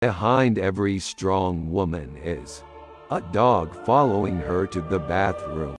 Behind every strong woman is a dog following her to the bathroom.